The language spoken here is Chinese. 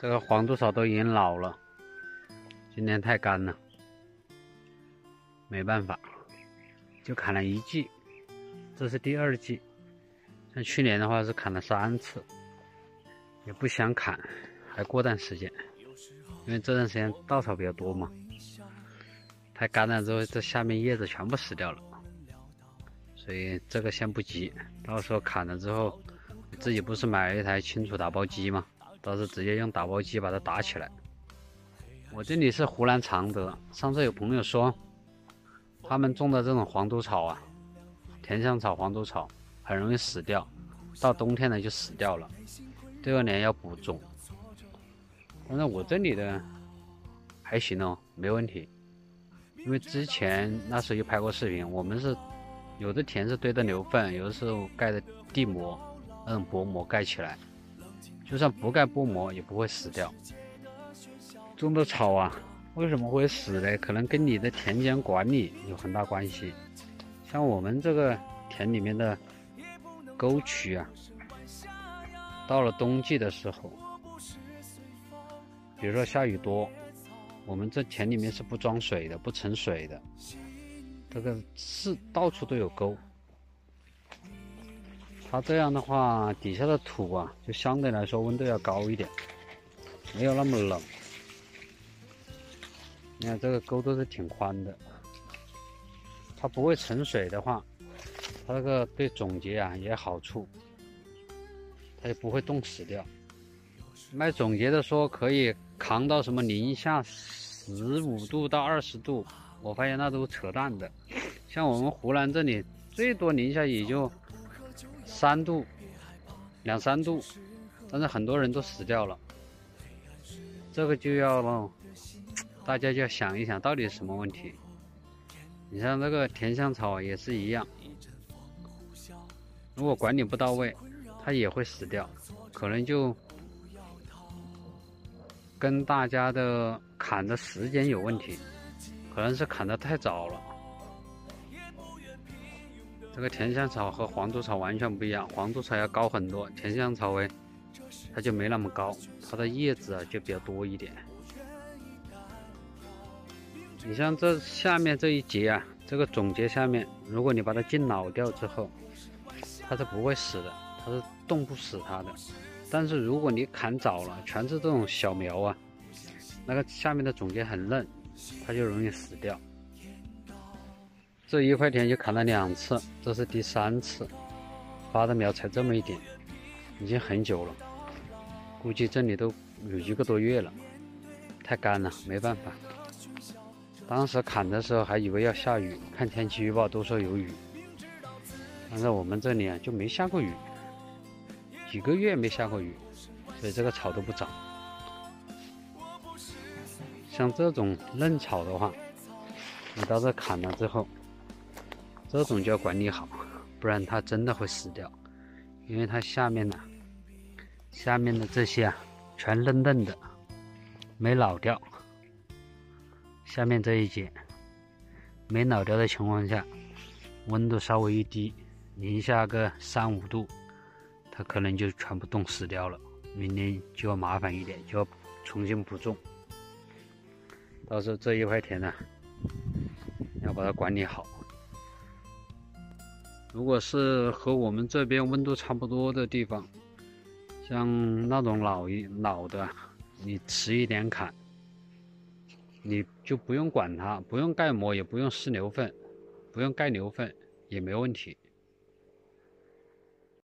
这个黄豆草都已经老了，今年太干了，没办法，就砍了一季，这是第二季。像去年的话是砍了三次，也不想砍，还过段时间，因为这段时间稻草比较多嘛。太干了之后，这下面叶子全部死掉了，所以这个先不急，到时候砍了之后，自己不是买了一台清除打包机吗？倒是直接用打包机把它打起来。我这里是湖南常德，上次有朋友说，他们种的这种黄豆草啊，甜香草、黄豆草很容易死掉，到冬天呢就死掉了，第二年要补种。但是我这里的还行哦，没问题，因为之前那时候就拍过视频，我们是有的田是堆的牛粪，有的时候盖的地膜，那种薄膜盖起来。就算不盖薄膜也不会死掉。种的草啊，为什么会死呢？可能跟你的田间管理有很大关系。像我们这个田里面的沟渠啊，到了冬季的时候，比如说下雨多，我们这田里面是不装水的，不盛水的，这个是到处都有沟。它这样的话，底下的土啊，就相对来说温度要高一点，没有那么冷。你看这个沟都是挺宽的，它不会沉水的话，它这个对总结啊也好处，它也不会冻死掉。卖总结的说可以扛到什么零下十五度到二十度，我发现那都扯淡的。像我们湖南这里，最多零下也就。三度，两三度，但是很多人都死掉了。这个就要大家就要想一想，到底是什么问题？你像这个甜香草也是一样，如果管理不到位，它也会死掉。可能就跟大家的砍的时间有问题，可能是砍的太早了。这个甜香草和黄豆草完全不一样，黄豆草要高很多，甜香草味它就没那么高，它的叶子啊就比较多一点。你像这下面这一节啊，这个种节下面，如果你把它浸老掉之后，它是不会死的，它是冻不死它的。但是如果你砍早了，全是这种小苗啊，那个下面的种节很嫩，它就容易死掉。这一块田就砍了两次，这是第三次，发的苗才这么一点，已经很久了，估计这里都有一个多月了，太干了，没办法。当时砍的时候还以为要下雨，看天气预报都说有雨，但是我们这里啊就没下过雨，几个月没下过雨，所以这个草都不长。像这种嫩草的话，你到这砍了之后。这种就要管理好，不然它真的会死掉，因为它下面呢，下面的这些啊，全嫩嫩的，没老掉。下面这一节没老掉的情况下，温度稍微一低，零下个三五度，它可能就全部冻死掉了。明年就要麻烦一点，就要重新补种。到时候这一块田呢，要把它管理好。如果是和我们这边温度差不多的地方，像那种老一老的，你迟一点砍，你就不用管它，不用盖膜，也不用施牛粪，不用盖牛粪也没问题。